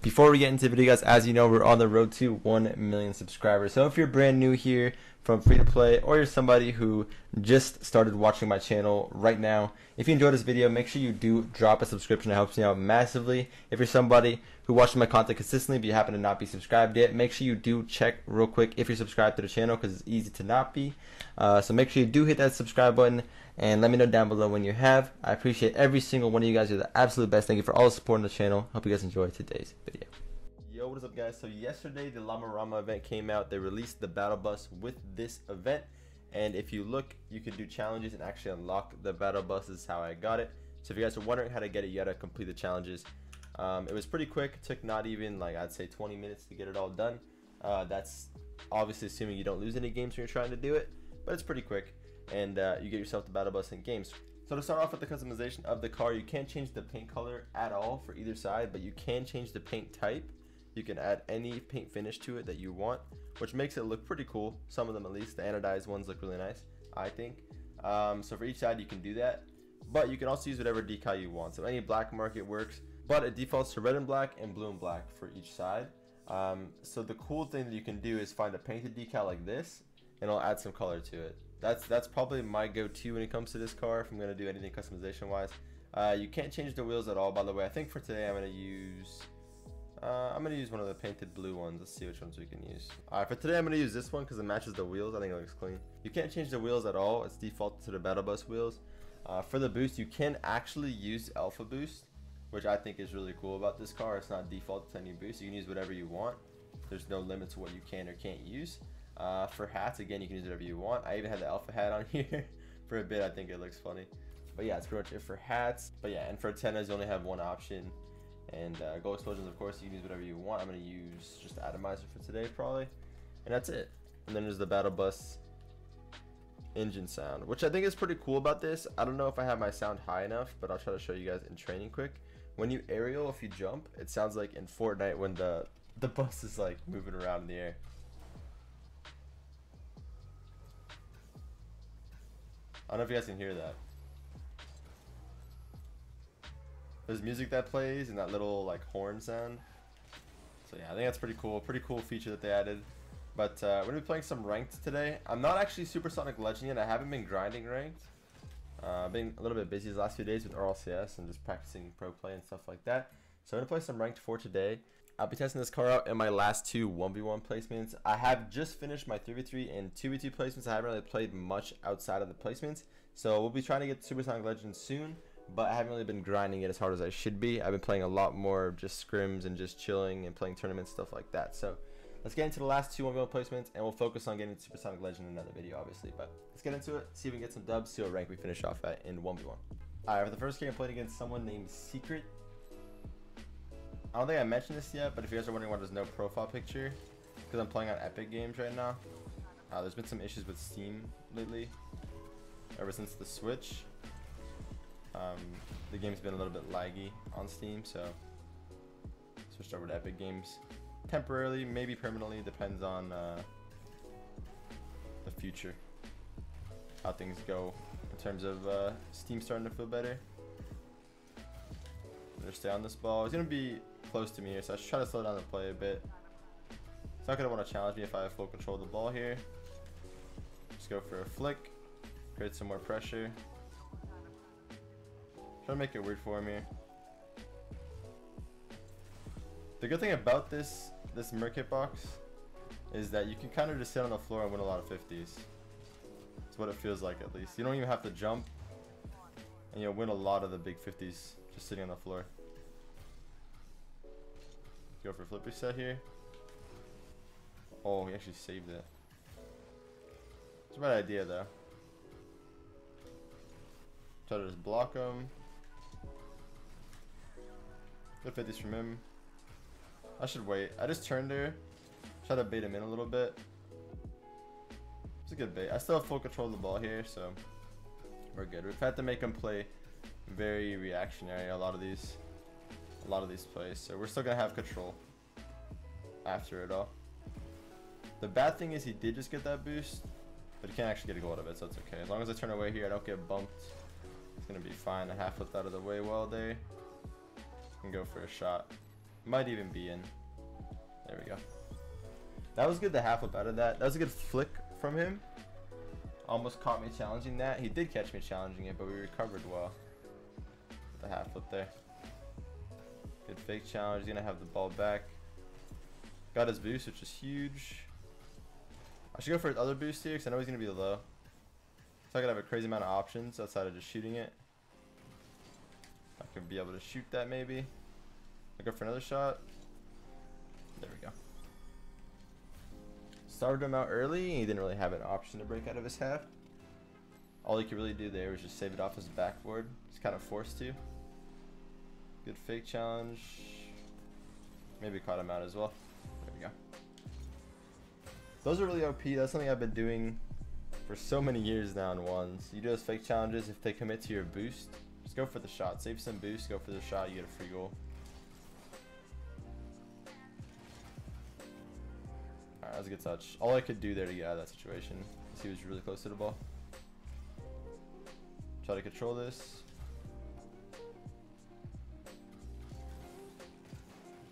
Before we get into the video, guys, as you know, we're on the road to 1 million subscribers. So if you're brand new here from free to play, or you're somebody who just started watching my channel right now, if you enjoyed this video, make sure you do drop a subscription. It helps me out massively. If you're somebody who watches my content consistently, but you happen to not be subscribed yet, make sure you do check real quick if you're subscribed to the channel because it's easy to not be. Uh, so make sure you do hit that subscribe button and let me know down below when you have. I appreciate every single one of you guys. You're the absolute best. Thank you for all the support on the channel. Hope you guys enjoy today's video. Yo, what is up guys? So yesterday the Llama Rama event came out. They released the battle bus with this event. And if you look, you can do challenges and actually unlock the battle bus. This is how I got it. So if you guys are wondering how to get it, you gotta complete the challenges. Um, it was pretty quick. It took not even like I'd say 20 minutes to get it all done. Uh, that's obviously assuming you don't lose any games when you're trying to do it, but it's pretty quick and uh, you get yourself the battle bus in games. So to start off with the customization of the car, you can't change the paint color at all for either side, but you can change the paint type. You can add any paint finish to it that you want, which makes it look pretty cool. Some of them at least, the anodized ones look really nice, I think. Um, so for each side you can do that, but you can also use whatever decal you want. So any black market works, but it defaults to red and black and blue and black for each side. Um, so the cool thing that you can do is find a painted decal like this, and I'll add some color to it that's that's probably my go-to when it comes to this car if I'm gonna do anything customization wise. Uh, you can't change the wheels at all, by the way. I think for today I'm gonna use uh, I'm gonna use one of the painted blue ones. Let's see which ones we can use. All right, for today I'm gonna use this one because it matches the wheels. I think it looks clean. You can't change the wheels at all. It's default to the battle bus wheels. Uh, for the boost, you can actually use alpha boost, which I think is really cool about this car. It's not default to any boost. You can use whatever you want. There's no limit to what you can or can't use. Uh, for hats, again, you can use whatever you want. I even had the alpha hat on here for a bit. I think it looks funny. But yeah, that's pretty much it for hats. But yeah, and for antennas, you only have one option. And uh, goal explosions, of course, you can use whatever you want. I'm going to use just atomizer for today, probably. And that's it. And then there's the battle bus engine sound, which I think is pretty cool about this. I don't know if I have my sound high enough, but I'll try to show you guys in training quick. When you aerial, if you jump, it sounds like in Fortnite when the, the bus is like moving around in the air. I don't know if you guys can hear that. There's music that plays and that little like horn sound. So yeah, I think that's pretty cool. Pretty cool feature that they added. But uh, we're gonna be playing some ranked today. I'm not actually Supersonic Legend yet. I haven't been grinding ranked. Uh, I've been a little bit busy the last few days with RLCS and just practicing pro play and stuff like that. So I'm gonna play some ranked for today. I'll be testing this car out in my last two 1v1 placements. I have just finished my 3v3 and 2v2 placements. I haven't really played much outside of the placements. So we'll be trying to get Supersonic Legend soon, but I haven't really been grinding it as hard as I should be. I've been playing a lot more just scrims and just chilling and playing tournaments, stuff like that. So let's get into the last two 1v1 placements and we'll focus on getting Supersonic Legend in another video, obviously. But let's get into it, see if we can get some dubs, see what rank we finish off at in 1v1. Alright, for the first game, I played against someone named Secret I don't think I mentioned this yet, but if you guys are wondering why there's no profile picture, because I'm playing on Epic Games right now. Uh, there's been some issues with Steam lately, ever since the Switch. Um, the game's been a little bit laggy on Steam, so switched over to Epic Games temporarily, maybe permanently, depends on uh, the future, how things go in terms of uh, Steam starting to feel better. Better stay on this ball. It's gonna be close to me here, so I should try to slow down the play a bit. It's not to want to challenge me if I have full control of the ball here. Just go for a flick, create some more pressure. Try to make it weird for him here. The good thing about this this Merc hitbox is that you can kind of just sit on the floor and win a lot of 50s. That's what it feels like at least. You don't even have to jump and you'll win a lot of the big 50s just sitting on the floor. Go for flip reset here. Oh, he actually saved it. It's a bad idea though. Try to just block him. Good 50s from him. I should wait. I just turned there. Try to bait him in a little bit. It's a good bait. I still have full control of the ball here, so we're good. We've had to make him play very reactionary a lot of these a lot of these plays. So we're still to have control after it all. The bad thing is he did just get that boost, but he can't actually get a goal out of it, so it's okay. As long as I turn away here, I don't get bumped. It's to be fine. I half flipped out of the way well there. And go for a shot. Might even be in. There we go. That was good, the half flip out of that. That was a good flick from him. Almost caught me challenging that. He did catch me challenging it, but we recovered well. The half flip there. Good fake challenge. He's to have the ball back. Got his boost, which is huge. I should go for his other boost here, because I know he's to be low. So I could have a crazy amount of options outside of just shooting it. I could be able to shoot that maybe. I go for another shot. There we go. Started him out early, he didn't really have an option to break out of his half. All he could really do there was just save it off his backboard. He's kind of forced to. Good fake challenge. Maybe caught him out as well. There we go. Those are really OP. That's something I've been doing for so many years now in ones. You do those fake challenges if they commit to your boost. Go for the shot. Save some boost, go for the shot, you get a free goal. Alright, that was a good touch. All I could do there to get out of that situation is he was really close to the ball. Try to control this.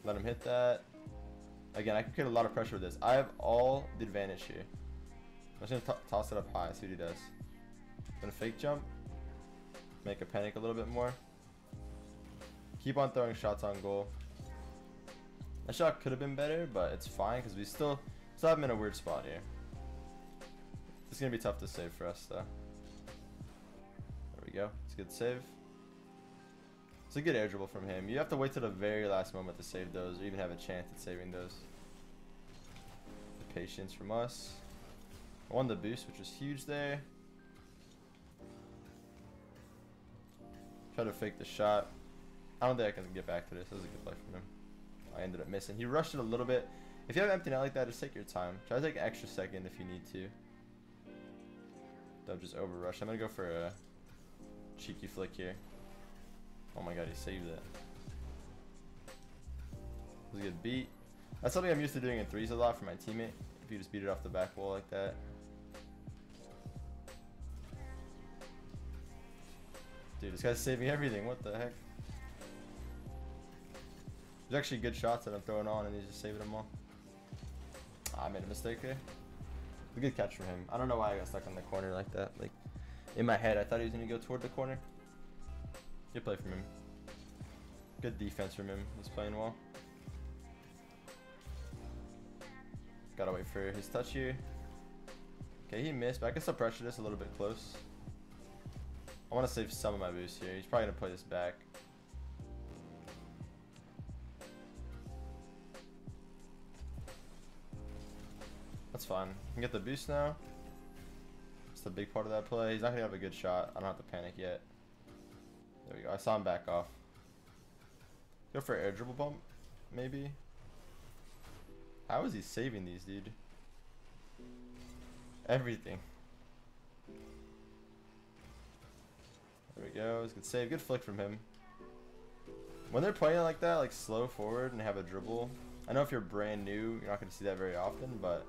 Let him hit that. Again, I can create a lot of pressure with this. I have all the advantage here. I'm just gonna toss it up high, see what he does. Gonna fake jump. Make a panic a little bit more. Keep on throwing shots on goal. That shot could have been better, but it's fine because we still still have him in a weird spot here. It's gonna be tough to save for us though. There we go. It's a good save. It's a good air dribble from him. You have to wait till the very last moment to save those, or even have a chance at saving those. The patience from us. I won the boost, which was huge there. Try to fake the shot. I don't think I can get back to this. That was a good play from him. I ended up missing. He rushed it a little bit. If you have empty net like that, just take your time. Try to take an extra second if you need to. Don't just over rush. I'm going to go for a cheeky flick here. Oh my god, he saved it. It was a good beat. That's something I'm used to doing in threes a lot for my teammate. If you just beat it off the back wall like that. Dude, this guy's saving everything. What the heck? There's actually good shots that I'm throwing on, and he's just saving them all. Ah, I made a mistake there. A good catch from him. I don't know why I got stuck in the corner like that. Like, in my head, I thought he was going to go toward the corner. Good play from him. Good defense from him. He's playing well. Gotta wait for his touch here. Okay, he missed, but I can still pressure this a little bit close. I want to save some of my boost here. He's probably going to play this back. That's fine. I can get the boost now. It's the big part of that play. He's not going to have a good shot. I don't have to panic yet. There we go. I saw him back off. Go for air dribble bump, maybe. How is he saving these, dude? Everything. There we go. Good save. Good flick from him. When they're playing like that, like slow forward and have a dribble, I know if you're brand new, you're not going to see that very often, but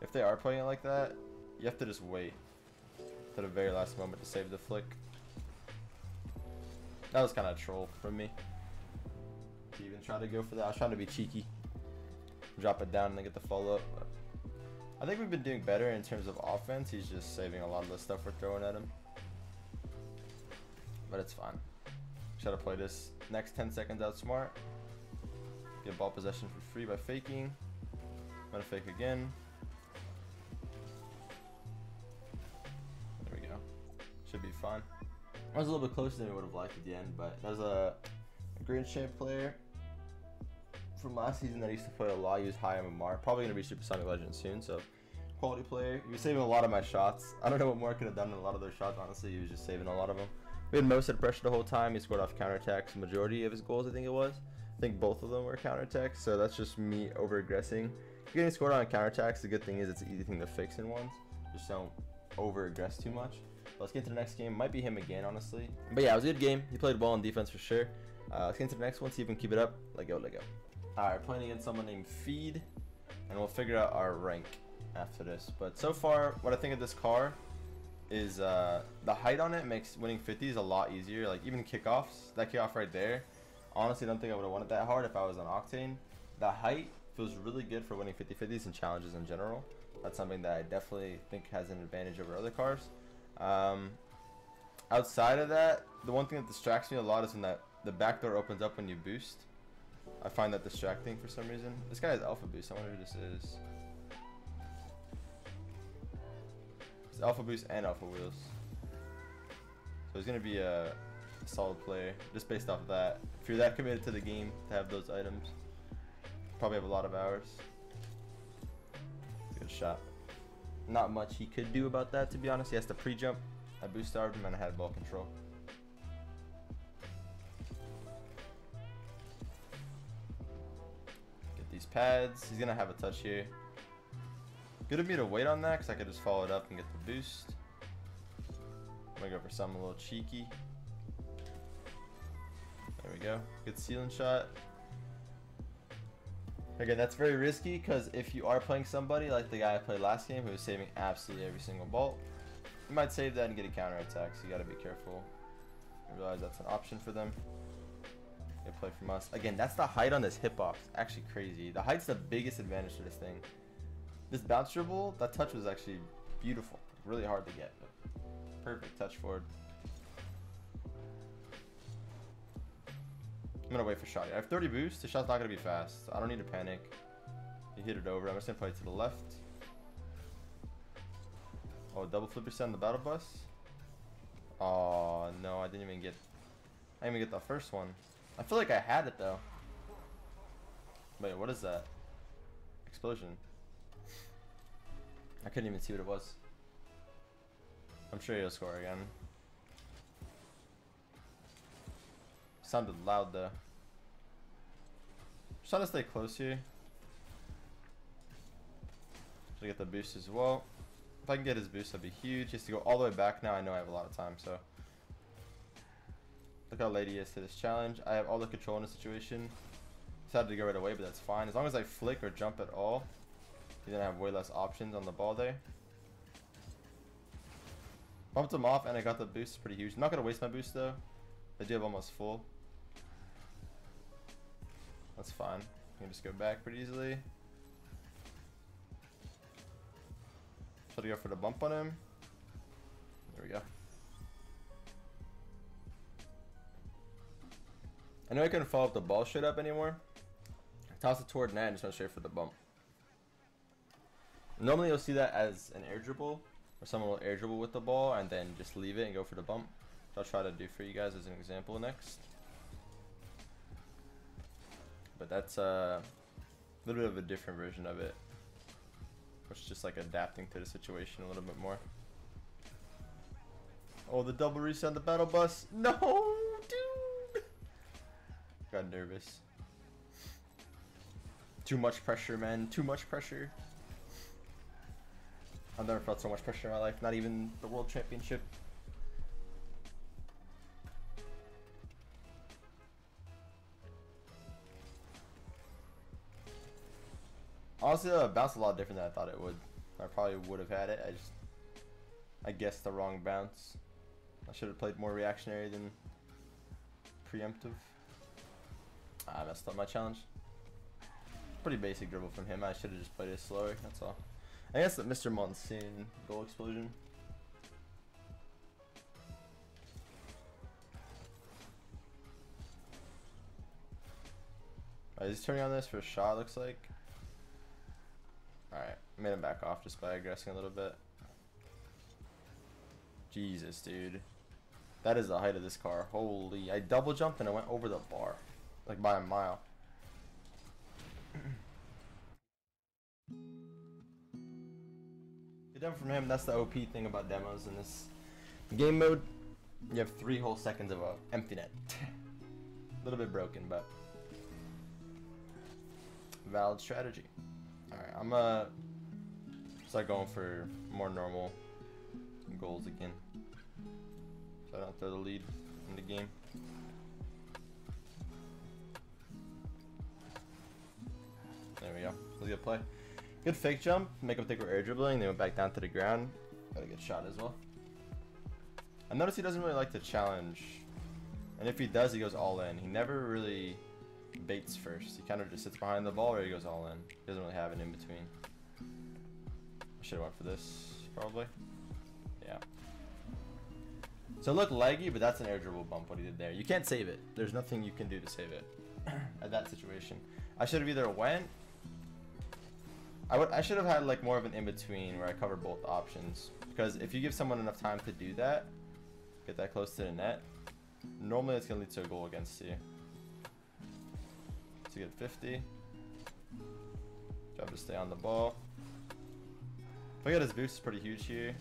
if they are playing like that, you have to just wait to the very last moment to save the flick. That was kind of a troll from me. To even try to go for that. I was trying to be cheeky. Drop it down and then get the follow up. I think we've been doing better in terms of offense. He's just saving a lot of the stuff we're throwing at him but it's fine. Try to play this next 10 seconds out smart. Get ball possession for free by faking. I'm gonna fake again. There we go. Should be fine. I was a little bit closer than I would have liked at the end, but there's a, a Grand Champ player from last season that used to play a lot. Was high MMR. Probably gonna be Supersonic Legend soon, so quality player. He was saving a lot of my shots. I don't know what more could have done in a lot of those shots, honestly. He was just saving a lot of them. We had most of pressure the whole time. He scored off counterattacks. Majority of his goals, I think it was. I think both of them were counterattacks, so that's just me over aggressing. Getting scored on counterattacks, the good thing is it's an easy thing to fix in ones. Just don't over aggress too much. But let's get to the next game. Might be him again, honestly. But yeah, it was a good game. He played well on defense for sure. Uh, let's get into the next one, see if we can keep it up. Let go, let go. Alright, playing against someone named Feed, and we'll figure out our rank after this. But so far, what I think of this car is uh, the height on it makes winning 50s a lot easier. Like even kickoffs, that kickoff right there, honestly don't think I would have won it that hard if I was on Octane. The height feels really good for winning 50-50s and challenges in general. That's something that I definitely think has an advantage over other cars. Um, outside of that, the one thing that distracts me a lot is when that the back door opens up when you boost. I find that distracting for some reason. This guy has alpha boost. I wonder who this is. It's alpha boost and alpha wheels. So he's gonna be a solid player just based off of that. If you're that committed to the game to have those items, probably have a lot of hours. Good shot. Not much he could do about that to be honest. He has to pre-jump. I boost starved him and I had ball control. Get these pads. He's gonna have a touch here. Good of me to wait on that because I could just follow it up and get the boost. I'm gonna go for something a little cheeky. There we go. Good ceiling shot. Again, that's very risky because if you are playing somebody like the guy I played last game who was saving absolutely every single bolt, you might save that and get a counter attack, so you gotta be careful. Realize that's an option for them. Good play from us. Again, that's the height on this hip hitbox. Actually crazy. The height's the biggest advantage to this thing. This bounce dribble, that touch was actually beautiful. Really hard to get, perfect touch forward. I'm gonna wait for shot. I have 30 boost. The shot's not gonna be fast. I don't need to panic. He hit it over. I'm just gonna play to the left. Oh, double flipper on the battle bus. Oh no, I didn't even get. I didn't even get the first one. I feel like I had it though. Wait, what is that? Explosion. I couldn't even see what it was. I'm sure he'll score again. Sounded loud though. Just trying to stay close here. To get the boost as well. If I can get his boost, that'd be huge. He has to go all the way back now. I know I have a lot of time, so. Look how late he is to this challenge. I have all the control in the situation. Decided to go right away, but that's fine. As long as I flick or jump at all, he's gonna have way less options on the ball there. Bumped him off and I got the boost pretty huge. I'm not gonna waste my boost though. I do have almost full. That's fine. I can just go back pretty easily. Try to go for the bump on him. There we go. I know I couldn't follow up the ball straight up anymore. Toss it toward net and just went straight for the bump. Normally you'll see that as an air dribble, or someone will air dribble with the ball and then just leave it and go for the bump. Which I'll try to do for you guys as an example next. But that's uh, a little bit of a different version of it. Which just like adapting to the situation a little bit more. Oh, the double reset on the battle bus. No, dude. Got nervous. Too much pressure, man. Too much pressure. I've never felt so much pressure in my life. Not even the world championship. Honestly, uh, bounced a lot different than I thought it would. I probably would have had it. I just, I guessed the wrong bounce. I should have played more reactionary than preemptive. I messed up my challenge. Pretty basic dribble from him. I should have just played it slower. That's all. I guess that Mr. Monsoon goal explosion. Oh, Alright, he's turning on this for a shot, looks like. Alright, made him back off just by aggressing a little bit. Jesus, dude. That is the height of this car. Holy, I double jumped and I went over the bar. Like by a mile. Good demo from him. That's the OP thing about demos in this game mode. You have three whole seconds of a empty net. a little bit broken, but valid strategy. Alright, I'm gonna start going for more normal goals again. So I don't throw the lead in the game. There we go. A good play. Good fake jump, make him think we're air dribbling, They went back down to the ground. Got a good shot as well. I noticed he doesn't really like to challenge And if he does, he goes all in. He never really baits first. He kind of just sits behind the ball or he goes all in. He doesn't really have an in-between. I should have went for this, probably. Yeah. So look laggy, but that's an air dribble bump what he did there. You can't save it. There's nothing you can do to save it at that situation. I should have either went I would I should have had like more of an in-between where I cover both options because if you give someone enough time to do that, get that close to the net, normally it's going to lead to a goal against you. To get 50. Job to stay on the ball. Look at his boost is pretty huge here.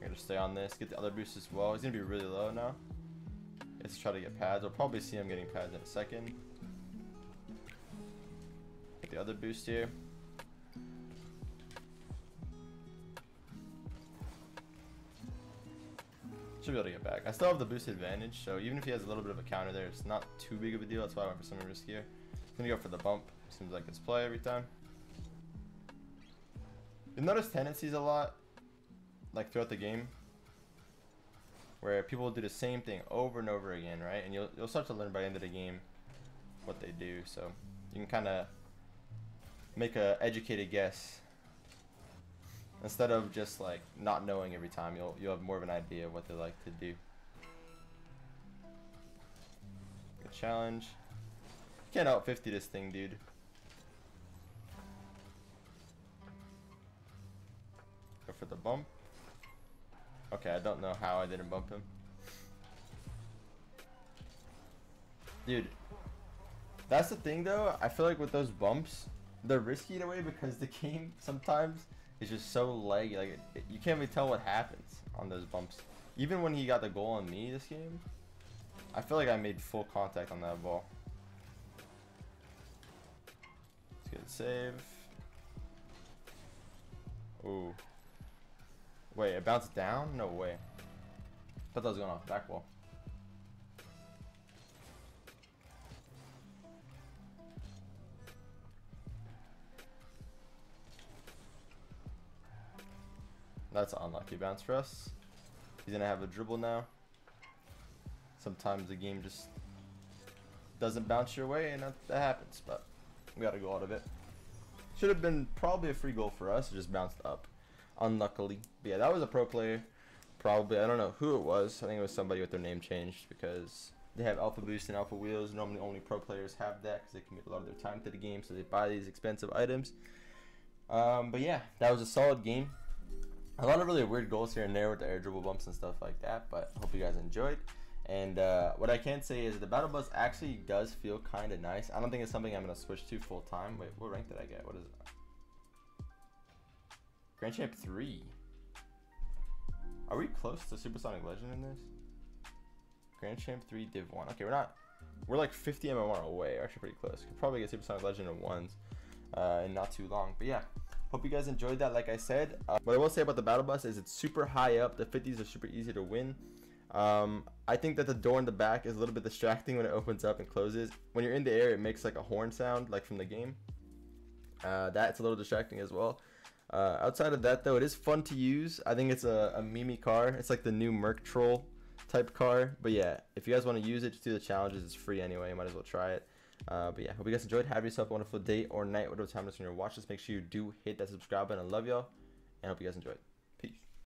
I'm going to stay on this, get the other boost as well. He's going to be really low now. Let's try to get pads. We'll probably see him getting pads in a second. Get the other boost here. Should be able to get back. I still have the boost advantage, so even if he has a little bit of a counter there, it's not too big of a deal. That's why I went for something riskier. I'm gonna go for the bump. Seems like it's play every time. You'll notice tendencies a lot, like throughout the game, where people will do the same thing over and over again, right? And you'll you'll start to learn by the end of the game what they do. So you can kind of make a educated guess Instead of just like not knowing every time, you'll you'll have more of an idea of what they like to do. Good challenge. Can't out 50 this thing, dude. Go for the bump. Okay, I don't know how I didn't bump him. Dude, that's the thing though. I feel like with those bumps, they're risky in a way because the game sometimes it's just so laggy. Like it, it, you can't even tell what happens on those bumps. Even when he got the goal on me this game, I feel like I made full contact on that ball. It's good save. Ooh. Wait, it bounced down? No way. I Thought that was going off the back wall. That's unlucky bounce for us. He's gonna have a dribble now. Sometimes the game just doesn't bounce your way and that, that happens, but we gotta go out of it. Should have been probably a free goal for us, it just bounced up. Unluckily. But yeah, that was a pro player. Probably, I don't know who it was. I think it was somebody with their name changed because they have alpha boost and alpha wheels. Normally only pro players have that because they commit a lot of their time to the game, so they buy these expensive items. Um, but yeah, that was a solid game a lot of really weird goals here and there with the air dribble bumps and stuff like that, but hope you guys enjoyed. And uh, what I can say is the Battle Bus actually does feel kind of nice. I don't think it's something I'm going to switch to full time. Wait, what rank did I get? What is it? Grand Champ 3. Are we close to Supersonic Legend in this? Grand Champ 3 Div 1. Okay, we're not. We're like 50 MMR away. Actually pretty close. Could probably get Supersonic Legend in ones uh, in not too long. But yeah, Hope you guys enjoyed that. Like I said, uh, what I will say about the battle bus is it's super high up. The 50s are super easy to win. Um, I think that the door in the back is a little bit distracting when it opens up and closes. When you're in the air, it makes like a horn sound, like from the game. Uh, that's a little distracting as well. Uh, outside of that, though, it is fun to use. I think it's a, a meme car. It's like the new Merc Troll type car. But yeah, if you guys want to use it, just do the challenges. It's free anyway. You might as well try it. Uh, but yeah, hope you guys enjoyed. Have yourself a wonderful day or night, whatever time it's when you're watching this. Make sure you do hit that subscribe button. I love y'all, and hope you guys enjoyed.